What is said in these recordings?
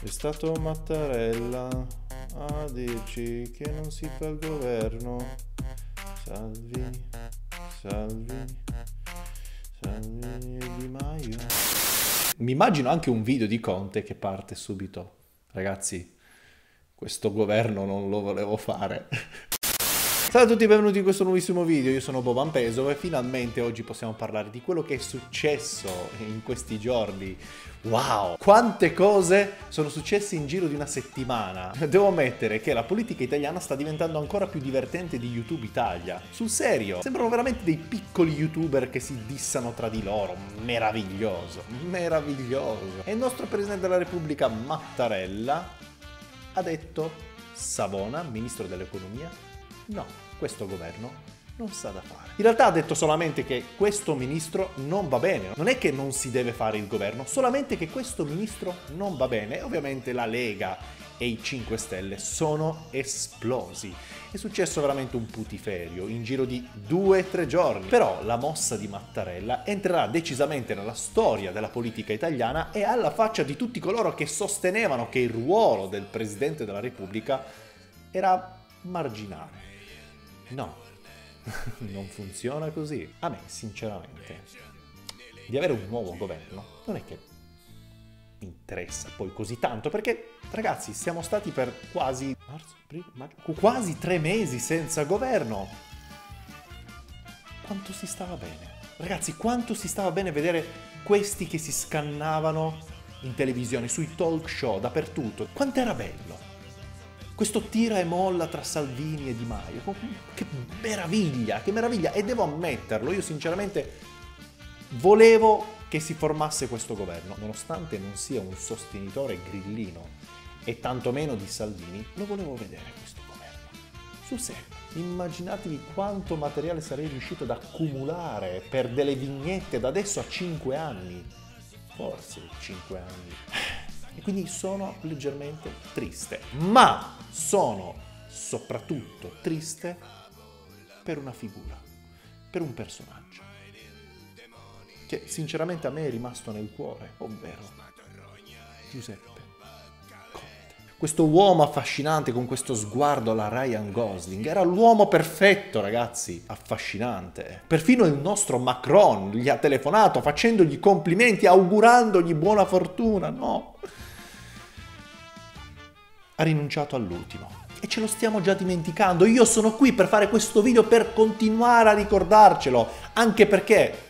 È stato Mattarella a dirci che non si fa il governo. Salvi, salvi, salvi Di Maio. Mi immagino anche un video di Conte che parte subito. Ragazzi, questo governo non lo volevo fare. Ciao a tutti, benvenuti in questo nuovissimo video, io sono Boban Peso e finalmente oggi possiamo parlare di quello che è successo in questi giorni. Wow, quante cose sono successe in giro di una settimana. Devo ammettere che la politica italiana sta diventando ancora più divertente di YouTube Italia. Sul serio, sembrano veramente dei piccoli youtuber che si dissano tra di loro. Meraviglioso, meraviglioso. E il nostro Presidente della Repubblica Mattarella ha detto Savona, Ministro dell'Economia, no questo governo non sa da fare. In realtà ha detto solamente che questo ministro non va bene. Non è che non si deve fare il governo, solamente che questo ministro non va bene. E ovviamente la Lega e i 5 Stelle sono esplosi. È successo veramente un putiferio in giro di 2-3 giorni. Però la mossa di Mattarella entrerà decisamente nella storia della politica italiana e alla faccia di tutti coloro che sostenevano che il ruolo del Presidente della Repubblica era marginale. No, non funziona così. A me, sinceramente, di avere un nuovo governo non è che mi interessa poi così tanto, perché ragazzi, siamo stati per quasi, marzo, aprile, maggio, quasi tre mesi senza governo. Quanto si stava bene. Ragazzi, quanto si stava bene vedere questi che si scannavano in televisione, sui talk show, dappertutto. Quanto era bello questo tira e molla tra Salvini e Di Maio. Che meraviglia, che meraviglia! E devo ammetterlo, io sinceramente volevo che si formasse questo governo, nonostante non sia un sostenitore grillino e tantomeno di Salvini, lo volevo vedere questo governo. Sul serio, immaginatevi quanto materiale sarei riuscito ad accumulare per delle vignette da adesso a 5 anni. Forse 5 anni. E quindi sono leggermente triste. Ma sono soprattutto triste per una figura, per un personaggio, che sinceramente a me è rimasto nel cuore, ovvero Giuseppe questo uomo affascinante con questo sguardo alla Ryan Gosling. Era l'uomo perfetto, ragazzi, affascinante. Perfino il nostro Macron gli ha telefonato facendogli complimenti, augurandogli buona fortuna, no? Ha rinunciato all'ultimo. E ce lo stiamo già dimenticando. Io sono qui per fare questo video per continuare a ricordarcelo, anche perché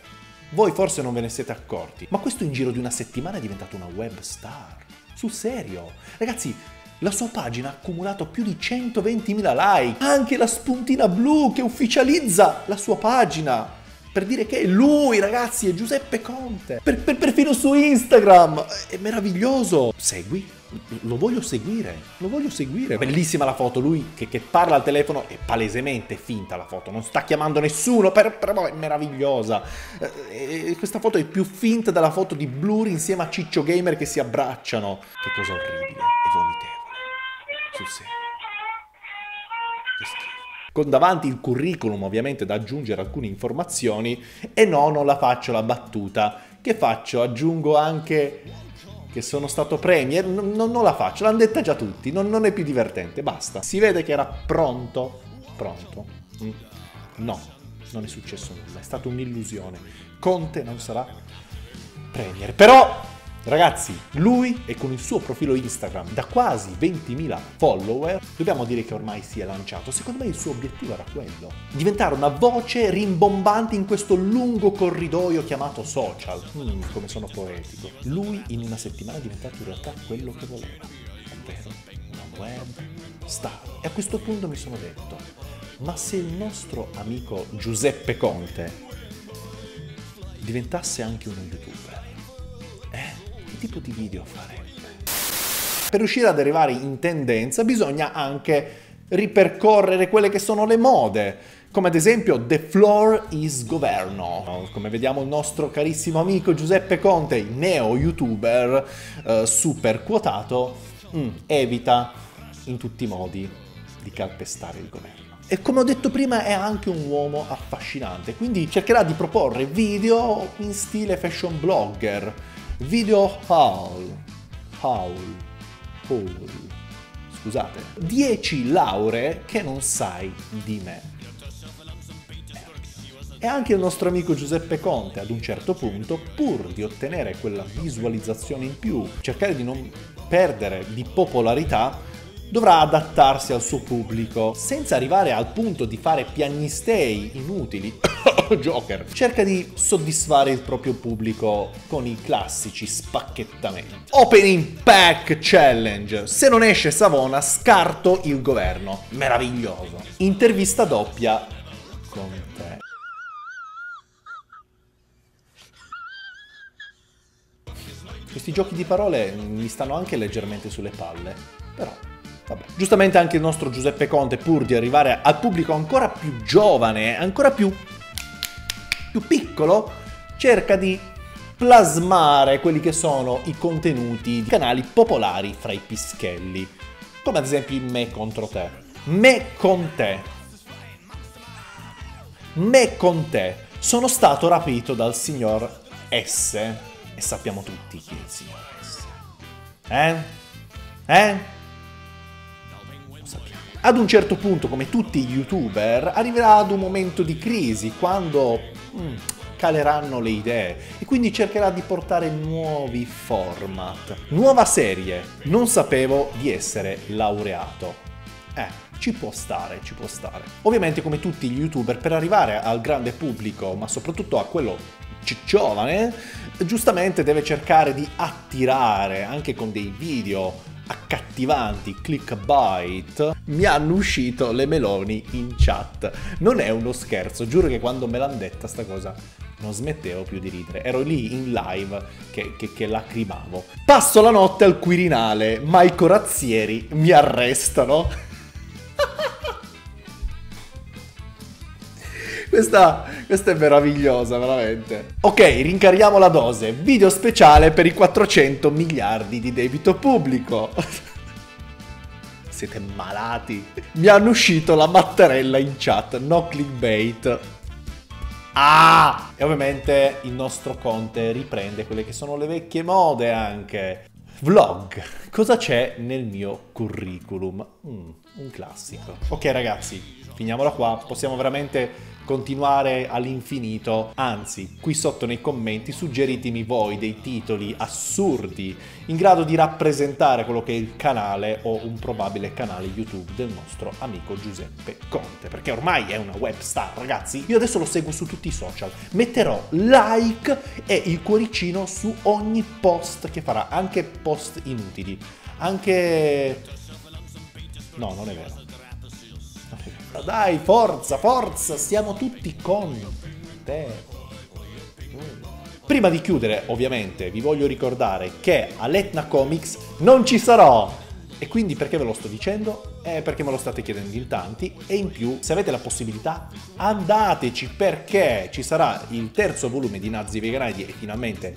voi forse non ve ne siete accorti, ma questo in giro di una settimana è diventato una web star. Sul serio. Ragazzi, la sua pagina ha accumulato più di 120.000 like. Anche la spuntina blu che ufficializza la sua pagina. Per dire che lui, ragazzi, è Giuseppe Conte. Per, per, perfino su Instagram. È meraviglioso. Segui lo voglio seguire, lo voglio seguire. Bellissima la foto, lui che, che, parla al telefono è palesemente finta la foto, non sta chiamando nessuno, per, però è meravigliosa. Eh, questa foto è più finta della foto di Blur insieme a Ciccio Gamer che si abbracciano. Che cosa orribile e vomitevole. Sul serio. Che schifo con davanti il curriculum ovviamente da aggiungere alcune informazioni e no, non la faccio la battuta. Che faccio? Aggiungo anche che sono stato premier, non, non la faccio, l'hanno detta già tutti, non, non, è più divertente, basta. Si vede che era pronto, pronto. Mm. No, non è successo nulla, è stata un'illusione. Conte non sarà premier, però Ragazzi, lui e con il suo profilo Instagram da quasi 20.000 follower, dobbiamo dire che ormai si è lanciato. Secondo me il suo obiettivo era quello. Diventare una voce rimbombante in questo lungo corridoio chiamato social. Mm, come sono poetico. Lui in una settimana è diventato in realtà quello che voleva. Ovvero una web star. E a questo punto mi sono detto, ma se il nostro amico Giuseppe Conte diventasse anche uno youtuber? Tipo di video farebbe? Per riuscire ad arrivare in tendenza bisogna anche ripercorrere quelle che sono le mode, come ad esempio The Floor is Governo. Come vediamo il nostro carissimo amico Giuseppe Conte, neo youtuber eh, super quotato, mm, evita in tutti i modi di calpestare il governo. E come ho detto prima è anche un uomo affascinante, quindi cercherà di proporre video in stile fashion blogger, video haul, Paul. Paul. Scusate. 10 lauree che non sai di me. E anche il nostro amico Giuseppe Conte ad un certo punto, pur di ottenere quella visualizzazione in più, cercare di non perdere di popolarità, dovrà adattarsi al suo pubblico senza arrivare al punto di fare piagnistei inutili. Joker cerca di soddisfare il proprio pubblico con i classici spacchettamenti. Opening Pack Challenge. Se non esce Savona, scarto il governo. Meraviglioso. Intervista doppia con te. Questi giochi di parole mi stanno anche leggermente sulle palle, però vabbè. Giustamente anche il nostro Giuseppe Conte, pur di arrivare al pubblico ancora più giovane, ancora più, più piccolo, cerca di plasmare quelli che sono i contenuti di canali popolari fra i pischelli, come ad esempio Me contro te. Me con te. Me con te. Sono stato rapito dal signor S e sappiamo tutti chi è il signor S. Eh? Eh? Ad un certo punto, come tutti gli youtuber, arriverà ad un momento di crisi quando mm, caleranno le idee e quindi cercherà di portare nuovi format. Nuova serie. Non sapevo di essere laureato. Eh, ci può stare, ci può stare. Ovviamente come tutti gli youtuber per arrivare al grande pubblico, ma soprattutto a quello giovane, giustamente deve cercare di attirare anche con dei video accattivanti, clickbait, mi hanno uscito le meloni in chat. Non è uno scherzo, giuro che quando me l'hanno detta sta cosa non smettevo più di ridere. Ero lì in live che, che, che lacrimavo. Passo la notte al Quirinale, ma i corazzieri mi arrestano. Questa, questa, è meravigliosa, veramente. Ok, rincariamo la dose. Video speciale per i 400 miliardi di debito pubblico. Siete malati. Mi hanno uscito la mattarella in chat, no clickbait. Ah! E ovviamente il nostro Conte riprende quelle che sono le vecchie mode anche. Vlog. Cosa c'è nel mio curriculum? Mm, un classico. Ok ragazzi, finiamola qua. Possiamo veramente continuare all'infinito. Anzi, qui sotto nei commenti suggeritemi voi dei titoli assurdi in grado di rappresentare quello che è il canale o un probabile canale YouTube del nostro amico Giuseppe Conte, perché ormai è una web star, ragazzi. Io adesso lo seguo su tutti i social. Metterò like e il cuoricino su ogni post che farà, anche post inutili. Anche No, non è vero. Dai, forza, forza, siamo tutti con te. Prima di chiudere, ovviamente, vi voglio ricordare che all'Etna Comics non ci sarò. E quindi perché ve lo sto dicendo? È perché me lo state chiedendo in tanti e in più, se avete la possibilità, andateci perché ci sarà il terzo volume di Nazi Veganidi e finalmente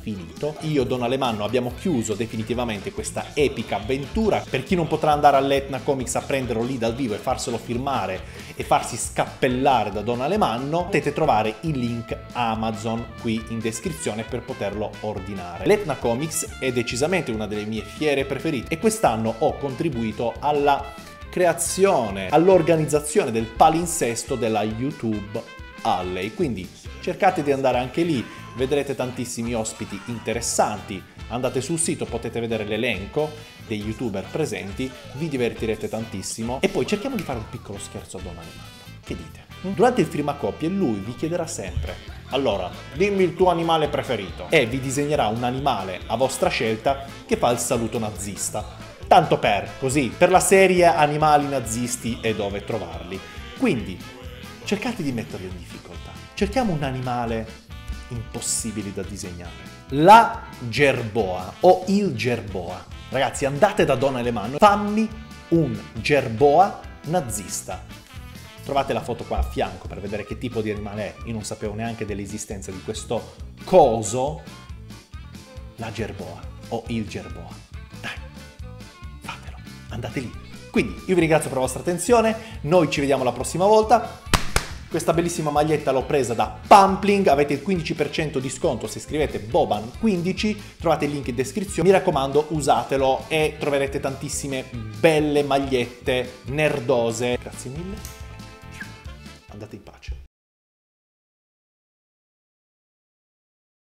finito. Io, Don Alemanno, abbiamo chiuso definitivamente questa epica avventura. Per chi non potrà andare all'Etna Comics a prenderlo lì dal vivo e farselo firmare e farsi scappellare da Don Alemanno, potete trovare il link Amazon qui in descrizione per poterlo ordinare. L'Etna Comics è decisamente una delle mie fiere preferite e quest'anno ho contribuito alla creazione, all'organizzazione del palinsesto della YouTube Alley. Quindi cercate di andare anche lì vedrete tantissimi ospiti interessanti. Andate sul sito, potete vedere l'elenco dei youtuber presenti, vi divertirete tantissimo e poi cerchiamo di fare un piccolo scherzo a Don Alemano. Che dite? Durante il firma coppie lui vi chiederà sempre allora, dimmi il tuo animale preferito e vi disegnerà un animale a vostra scelta che fa il saluto nazista. Tanto per, così, per la serie animali nazisti e dove trovarli. Quindi, cercate di metterlo in difficoltà. Cerchiamo un animale impossibili da disegnare. La gerboa o il gerboa. Ragazzi, andate da Don Alemanno, fammi un gerboa nazista. Trovate la foto qua a fianco per vedere che tipo di animale è. Io non sapevo neanche dell'esistenza di questo coso. La gerboa o il gerboa. Dai, fatelo, andate lì. Quindi io vi ringrazio per la vostra attenzione, noi ci vediamo la prossima volta. Questa bellissima maglietta l'ho presa da Pumpling, avete il 15% di sconto se scrivete Boban15, trovate il link in descrizione. Mi raccomando, usatelo e troverete tantissime belle magliette nerdose. Grazie mille. Andate in pace.